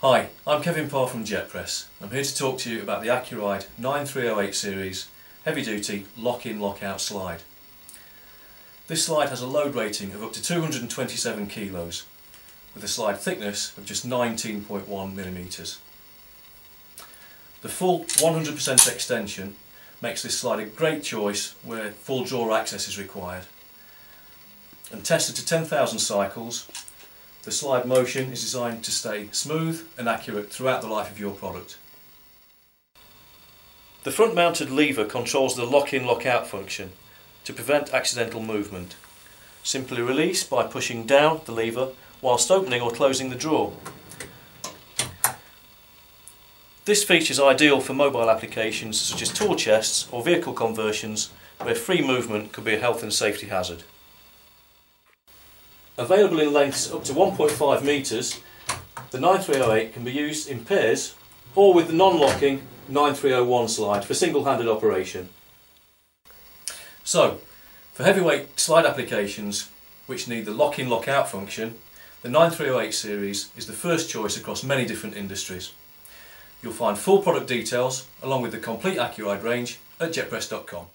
Hi, I'm Kevin Parr from JetPress. I'm here to talk to you about the Accuride 9308 series heavy duty lock-in lock-out slide. This slide has a load rating of up to 227 kilos with a slide thickness of just 19.1 millimeters. The full 100% extension makes this slide a great choice where full drawer access is required. And tested to 10,000 cycles, the slide motion is designed to stay smooth and accurate throughout the life of your product. The front mounted lever controls the lock-in lock-out function to prevent accidental movement. Simply release by pushing down the lever whilst opening or closing the drawer. This feature is ideal for mobile applications such as tool chests or vehicle conversions where free movement could be a health and safety hazard. Available in lengths up to 1.5 metres, the 9308 can be used in pairs or with the non-locking 9301 slide for single-handed operation. So, for heavyweight slide applications which need the lock-in lock-out function, the 9308 series is the first choice across many different industries. You'll find full product details along with the complete Accuride range at jetpress.com.